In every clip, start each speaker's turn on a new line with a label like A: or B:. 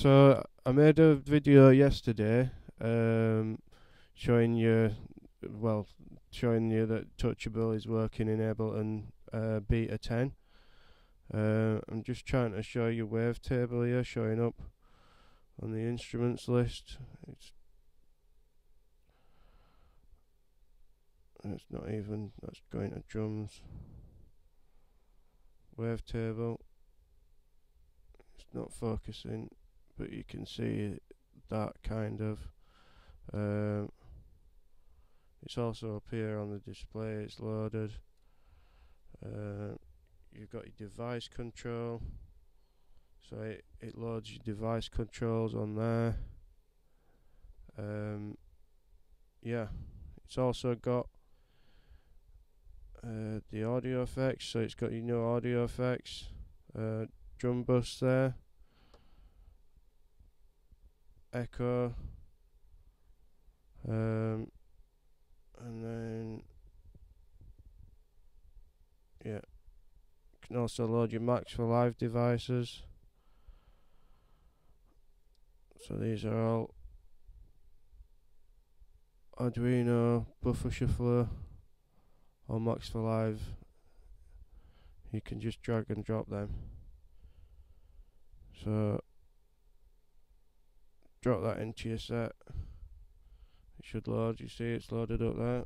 A: So I made a video yesterday, um, showing you, well, showing you that Touchable is working in Ableton uh, Beta 10. Uh, I'm just trying to show you wavetable here, showing up on the instruments list. It's not even. That's going to drums. Wavetable. It's not focusing but you can see that kind of um, it's also up here on the display it's loaded. Uh, you've got your device control so it, it loads your device controls on there. Um, yeah it's also got uh, the audio effects so it's got your new audio effects uh, drum bus there echo um, and then yeah you can also load your Max for live devices. So these are all Arduino buffer shuffler or Max for live. You can just drag and drop them. So drop that into your set. It should load you see it's loaded up there.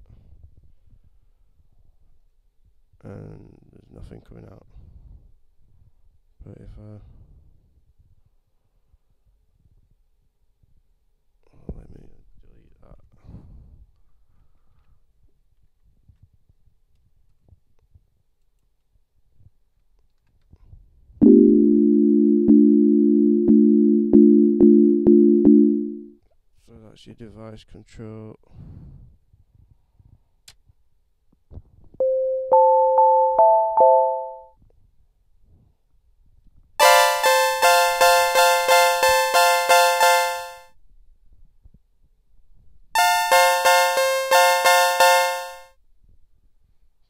A: And there's nothing coming out. But if I your device control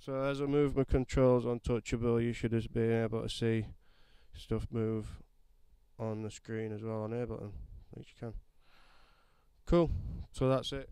A: So as I move my controls on Touchable, you should just be able to see stuff move on the screen as well on Ableton, which you can. Cool. So that's it.